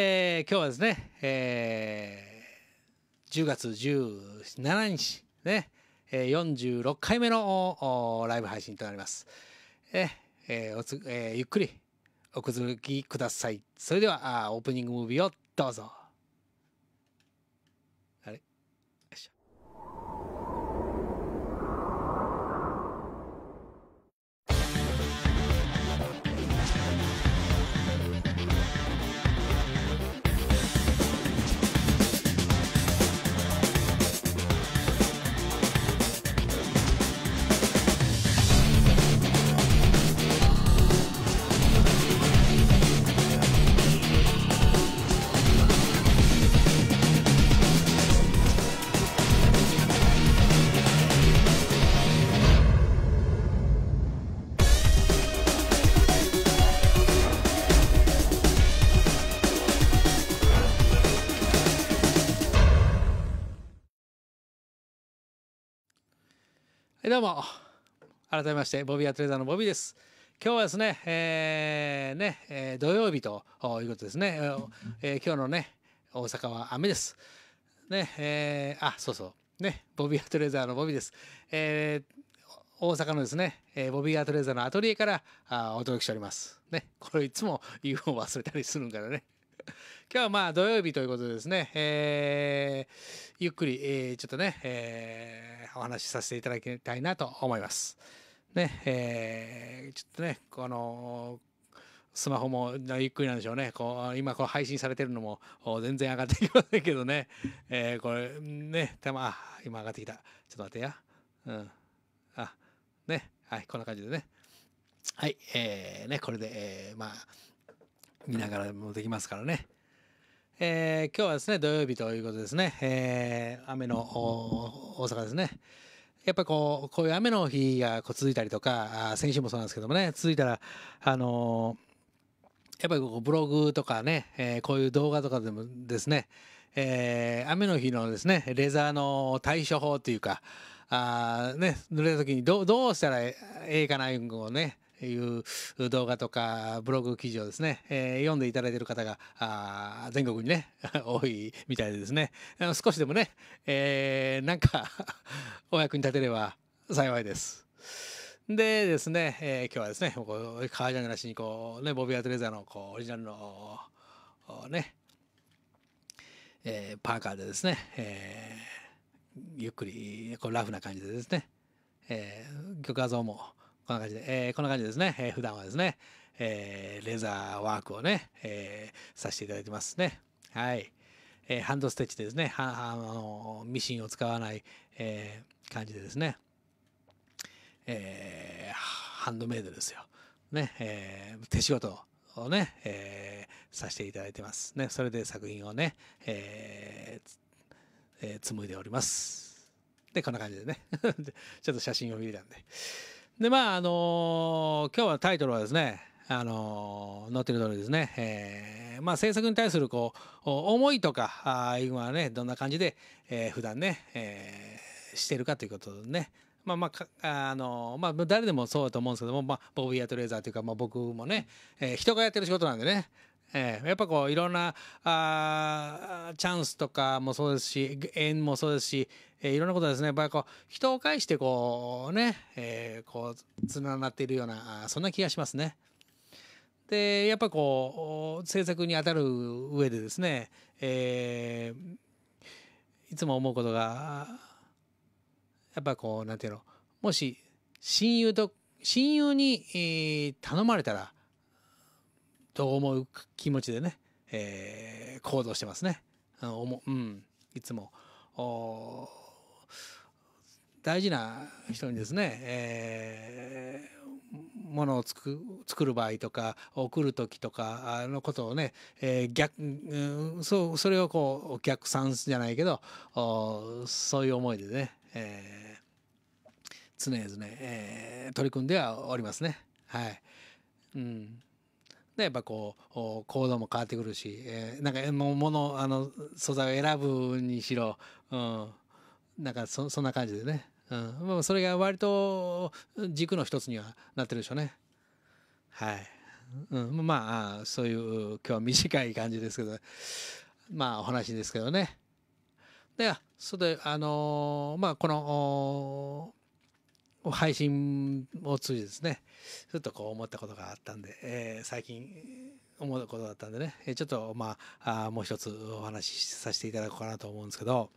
えー、今日はですね、えー、10月17日ね、え、46回目のライブ配信となります。えーえーおつえー、ゆっくりおくずきください。それではあオープニングムービーをどうぞ。どうも。改めましてボビーアトレーザーのボビーです。今日はですね,、えー、ね、えー、土曜日ということですね、えー、今日のね大阪は雨です。ねえー、あそうそう。ねボビーアトレーザーのボビーです、えー、大阪のですね、えー、ボビーアトレーザーのアトリエからあお届けしております。ねこれいつも言うの忘れたりするんからね。今日はまあ土曜日ということでですね、えー、ゆっくり、えー、ちょっとね、えー、お話しさせていただきたいなと思います。ね、えー、ちょっとね、この、スマホもゆっくりなんでしょうね。こう今こう配信されてるのも全然上がってきませんけどね。えー、これね、たま、今上がってきた。ちょっと待ってや。うん。あ、ね。はい、こんな感じでね。はい、えー、ね、これで、えー、まあ、見ながらもできますからね。えー、今日はですね、土曜日ということですね。えー、雨の大阪ですね。やっぱこう、こういう雨の日がこう続いたりとか、先週もそうなんですけどもね、続いたら、あのー、やっぱりこうブログとかね、えー、こういう動画とかでもですね、えー、雨の日のですね、レザーの対処法というか、あね、濡れた時にどどうしたらええかないうのをね、いう動画とかブログ記事をですね、えー、読んでいただいている方があ全国にね 多いみたいでですね少しでもね、えー、なんか お役に立てれば幸いです。でですね、えー、今日はですね、こう革ジャンなしにこうね、ボビーアトレザーのこうオリジナルのね、えー、パーカーでですね、えー、ゆっくりこうラフな感じでですね、えー、画像もこんな感じで、えー、こんな感じですね、えー、普段はですね、えー、レザーワークをね、えー、させていただいてますね。はい。えー、ハンドステッチでですね、はあのミシンを使わない、えー、感じでですね、えー、ハンドメイドですよ。ね、えー、手仕事をね、えー、させていただいてますね。それで作品をね、えーえー、紡いでおります。で、こんな感じでね。ちょっと写真を見れたんで。でまああのー、今日はタイトルはですねあのー、載ってる通りですね、えー、まあ制作に対するこう思いとかあいうのはねどんな感じで、えー、普段ね、えー、してるかということでね。まあまあ、あのまあ、誰でもそうだと思うんですけども、まあ、ボビーアトレーザーというか、まあ、僕もね、えー、人がやってる仕事なんでね、えー、やっぱこういろんなあチャンスとかもそうですし縁もそうですし、えー、いろんなことですねやっぱりこう人を介してこうね、えー、こうつながっているようなそんな気がしますね。でやっぱこう制作に当たる上でですね、えー、いつも思うことがやっぱこうなんていうのもし親友と親友に、えー、頼まれたらと思う気持ちでね、えー、行動してますね。あのうん、いつも大事な人にですね、えー、ものを作作る場合とか送る時とかのことをね、えー、逆、うん、そうそれをこう逆算じゃないけどそういう思いでね、えー、常々、えー、取り組んではおりますね。はい、うんでやっぱこう行動も変わってくるし、えー、なんかもものあの素材を選ぶにしろ、うん、なんかそそんな感じでね、うん、それが割と軸の一つにはなってるでしょうね。はい。うん、まあそういう今日は短い感じですけどまあお話ですけどねではそれであのー、まあこの配信を通じてですねちょっとこう思ったことがあったんで、えー、最近思うことだったんでねちょっとまああもう一つお話しさせていただこうかなと思うんですけど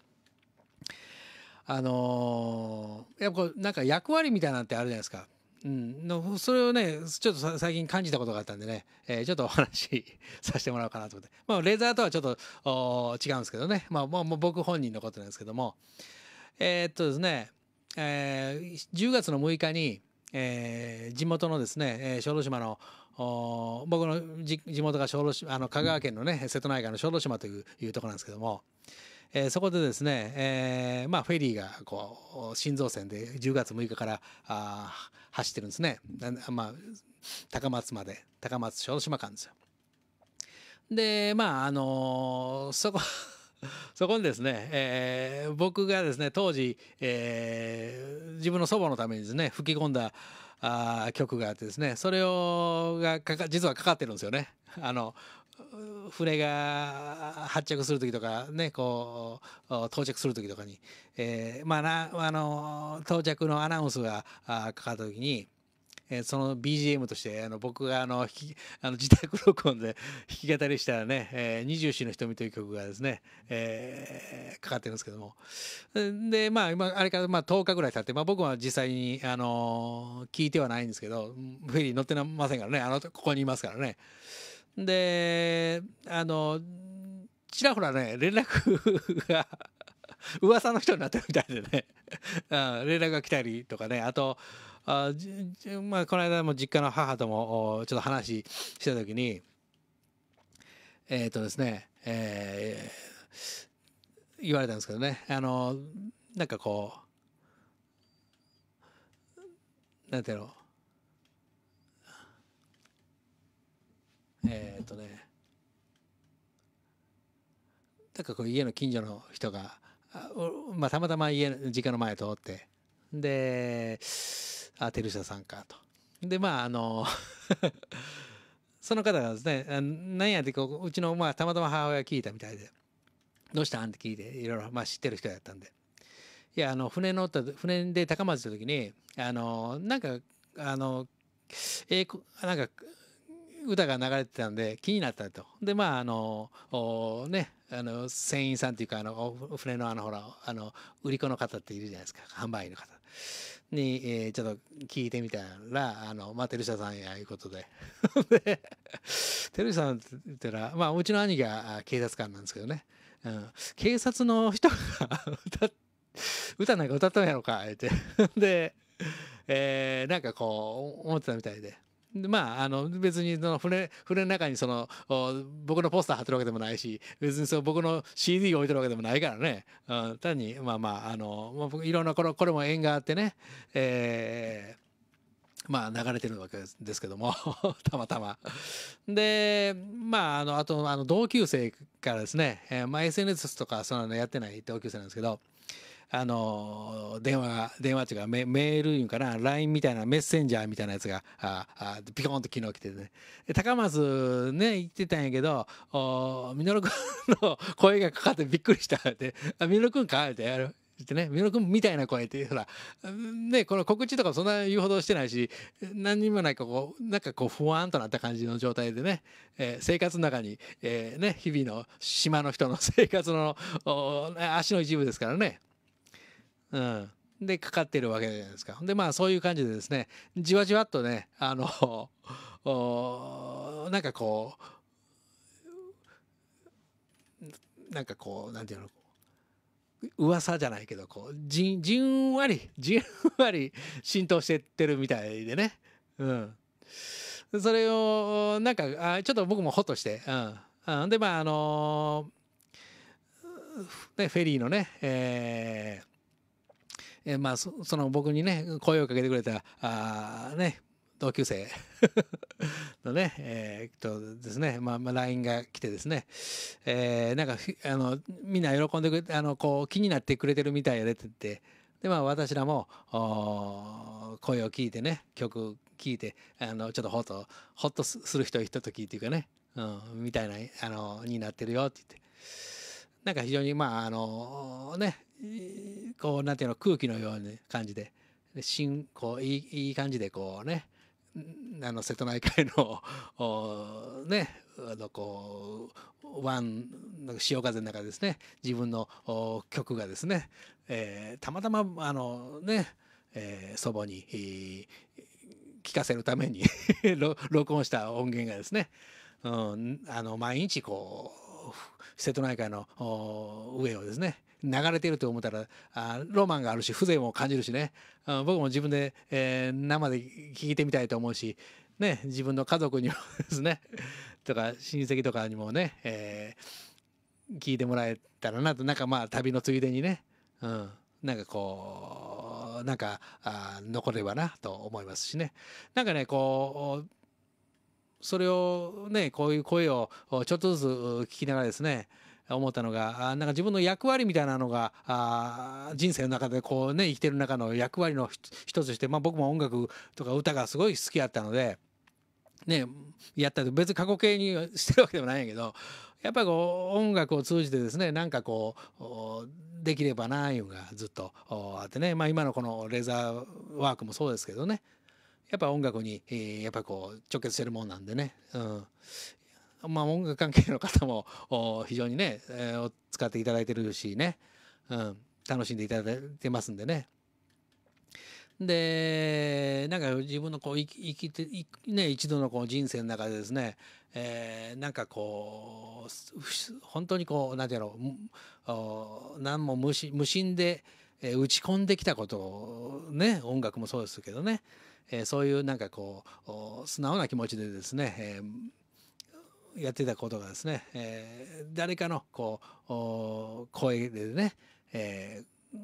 あのー、やっぱこうなんか役割みたいなのってあるじゃないですか。うん、のそれをねちょっと最近感じたことがあったんでね、えー、ちょっとお話しさせてもらおうかなと思って、まあ、レーザーとはちょっと違うんですけどね、まあ、もう僕本人のことなんですけども。えー、っとですねえー、10月の6日に、えー、地元のですね、えー、小豆島の僕の地元が小豆島あの香川県のね瀬戸内海の小豆島といういうところなんですけども、えー、そこでですね、えー、まあフェリーがこう新造船で10月6日からあ走ってるんですね、まあ、高松まで高松小豆島間ですよ。でまああのー、そこ そこにですね、えー、僕がですね当時、えー、自分の祖母のためにですね吹き込んだあ曲があってですねそれをがかか実はかかってるんですよね。あの船が発着する時とかねこう到着する時とかに、えー、まあなあの到着のアナウンスがかかった時にえその BGM としてあの僕があのあの自宅録音で弾き語りしたね「えー、二十四の瞳」という曲がですね、えー、かかってるんですけども。でまあ今あれからまあ10日ぐらい経って、まあ、僕は実際にあの聞いてはないんですけどフェリー乗ってませんからねあのここにいますからね。であのちらほらね連絡が 噂の人になってるみたいでね。連絡が来たりとかね。あとあまあ、この間も実家の母ともちょっと話した時にえっ、ー、とですね、えー、言われたんですけどね。あのなんかこうなんていうの？えっ、ー、とねなんかこう家の近所の人がまあ、たまたま家の実家の前通って。であテルシャさんかと。でまああの その方がですね何やってこううちのまあたまたま母親聞いたみたいで「どうしたん?」って聞いていろいろまあ知ってる人やったんでいやあの船乗った船で高松行った時にあのなんかあのえー、なんか歌が流れてたんで気になったと。でまああのねあの船員さんっていうかあの船のあのほらあの売り子の方っているじゃないですか販売員の方。に、えー、ちょっと聞いてみたら、あの、まあ、テルシャさんやいうことで。で、テルシャさんって言ったら、まあ、うちの兄が警察官なんですけどね、うん、警察の人が歌、歌なんか歌ったんやろか、って。で、えー、なんかこう、思ってたみたいで。まああの別にその船船の中にその僕のポスター貼ってるわけでもないし別にその僕の CD を置いてるわけでもないからね、うん、単にまあまああの、まあ、いろんなこれこれも縁があってね、えーまあ流れてるわけですけども たまたま。でまああのあとあの同級生からですね、えーまあ、SNS とかそんなのやってない同級生なんですけどあの電話電話っていうかメールいうかな LINE みたいなメッセンジャーみたいなやつがああピコンと昨日来てね高松ね行ってたんやけどみのるくんの声がかかってびっくりしたって「あみのるくんか?」ってやる。ってね、みのるくんみたいな声ってほらねこの告知とかそんな言うほどしてないし何にもないかこうなんかこう不安となった感じの状態でね、えー、生活の中に、えー、ね日々の島の人の生活の足の一部ですからねうん、でかかってるわけじゃないですか。でまあそういう感じでですねじわじわっとねあの なんかこうなんかこうなんていうの噂じゃないけどこうじんじんわりじんわり浸透してってるみたいでね。うん、それをなんかあちょっと僕もほっとして、うん、でまああのね、フェリーのね、えーえー、まあその僕にね声をかけてくれたあね同級生 のね、えー、っとですね、まあ、まあ、LINE が来てですね、えー、なんかあのみんな喜んでくれてあのこう気になってくれてるみたいやでって言って。でまあ私らも声を聞いてね曲聴聞いてあのちょっとほっとほっとする人ひとときっていうかね、うん、みたいなあのになってるよって言って。なんか非常にまああのねこうなんていうの空気のような感じでしんこういいいい感じでこうねあの瀬戸内海の ねあのこう湾の潮風の中ですね自分の曲がですね、えー、たまたまあのね、えー、祖母に、えー、聞かせるために 録音した音源がですね、うん、あの毎日こう瀬戸内海の上をですね流れてると思ったらあロマンがあるし風情も感じるしね、うん、僕も自分で、えー、生で聞いてみたいと思うし、ね、自分の家族にもですね とか親戚とかにもね、えー、聞いてもらえたらなと。なんかまあ旅のついでにね、うん、なんかこうなんかあ残ればなと思いますしね。なんかねこうそれをねこういう声をちょっとずつ聞きながらですね思ったのがなんか自分の役割みたいなのがあ人生の中でこうね生きてる中の役割の一つとして、まあ、僕も音楽とか歌がすごい好きやったので。ね、やった別に過去形にしてるわけでもないんやけどやっぱりこう音楽を通じてですねなんかこうできればなあいうのがずっとあってね、まあ、今のこのレーザーワークもそうですけどねやっぱ音楽に、えー、やっぱこう直結してるもんなんでね、うん、まあ音楽関係の方も 非常にね、えー、使っていただいてるしね、うん、楽しんでいただいてますんでね。でなんか自分のこう生き生きてね一度のこう人生の中でですね、えー、なんかこう本当にこう何て言うの何も無心無心で、えー、打ち込んできたことをね音楽もそうですけどね、えー、そういうなんかこう素直な気持ちでですね、えー、やってたことがですね、えー、誰かのこう声でね、えー、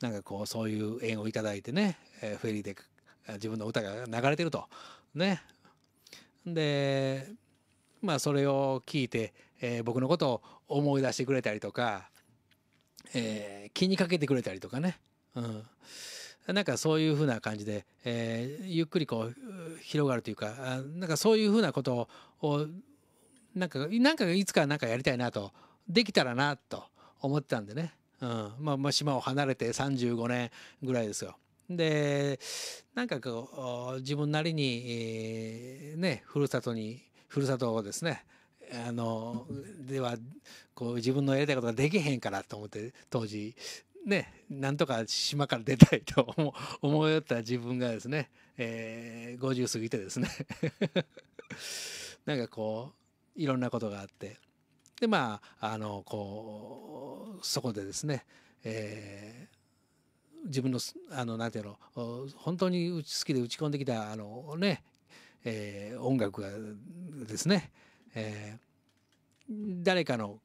なんかこうそういう縁をいただいてね、えー、フェリーで自分の歌が流れてると。ね。でまあそれを聞いて、えー、僕のことを思い出してくれたりとか、えー、気にかけてくれたりとかね、うん、なんかそういうふうな感じで、えー、ゆっくりこう広がるというかなんかそういうふうなことをなんかなんかいつかなんかやりたいなと。できたらなと思ってたんでね、うん。まあ、まあ島を離れて35年ぐらいですよ。でなんかこう自分なりに、えー、ねふるさとにふるさとをですねあのではこう自分のやりたいことができへんからと思って当時ねなんとか島から出たいと思思いった自分がですね、えー、50過ぎてですね。なんかこういろんなことがあって。でまああのこうそこでですね、えー、自分のあのなんていうの本当に好きで打ち込んできたあのね、えー、音楽がですね、えー、誰かの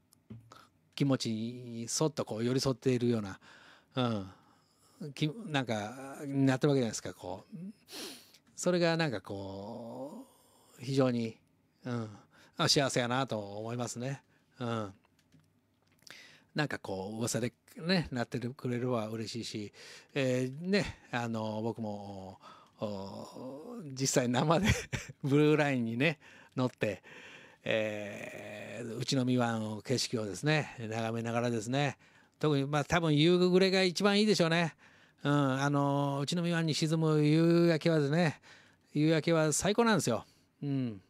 気持ちにそっとこう寄り添っているような、うん、きなんかなってるわけじゃないですかこう。それがなんかこう非常に、うん、幸せやなと思いますね。うん、なんかこう噂でねなってくれるは嬉しいし、えー、ねあの僕も実際生で ブルーラインにね乗って、えー、うちの三湾の景色をですね眺めながらですね特にまあ多分夕暮れが一番いいでしょうね。うん、あのうちの三湾に沈む夕焼けはですね夕焼けは最高なんですよ。うん、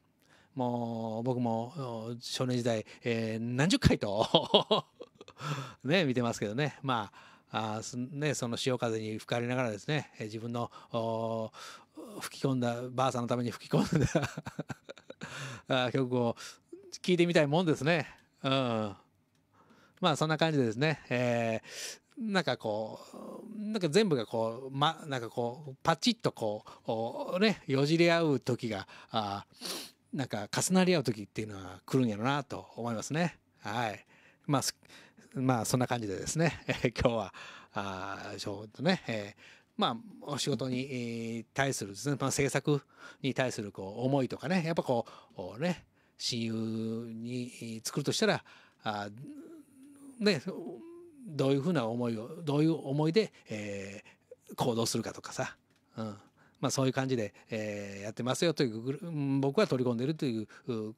もう僕も少年時代、えー、何十回と ね見てますけどねまああねその潮風に吹かれながらですね自分の吹き込んだばあさんのために吹き込んだ 曲を聴いてみたいもんですね。うん。まあそんな感じでですね、えー、なんかこう、なんか全部がこう、ま、なんかこう、パチッとこう、ね、よじり合う時が、あなんか重なり合う時っていうのは来るんやろなと思いますね。はい。まあ、まあそんな感じでですね、えー、今日は、あちょうどね、えーまあ、お仕事に対するですね、まあ、制作に対するこう思いとかねやっぱこうね親友に作るとしたらあねどういうふうな思いをどういう思いで、えー、行動するかとかさ、うんまあ、そういう感じで、えー、やってますよという僕は取り込んでいるという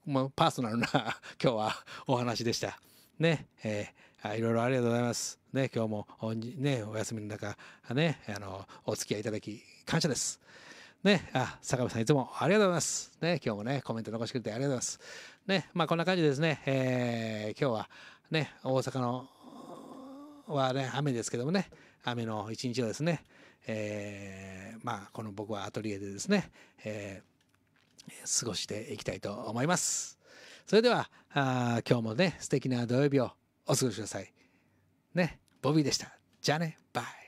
まあ、パーソナルな 今日はお話でした。ねえー、いろいろありがとうございます。ね、今日もおね、お休みの中、ね、あのお付き合いいただき感謝です。ね、あ、坂部さんいつもありがとうございます。ね、今日もね、コメント残してくれてありがとうございます。ね、まあこんな感じですね、えー、今日はね、大阪のはね、雨ですけどもね、雨の一日をですね、えー、まあこの僕はアトリエでですね、えー、過ごしていきたいと思います。それではあ今日もね素敵な土曜日をお過ごしください。ねボビーでした。じゃあねバイ。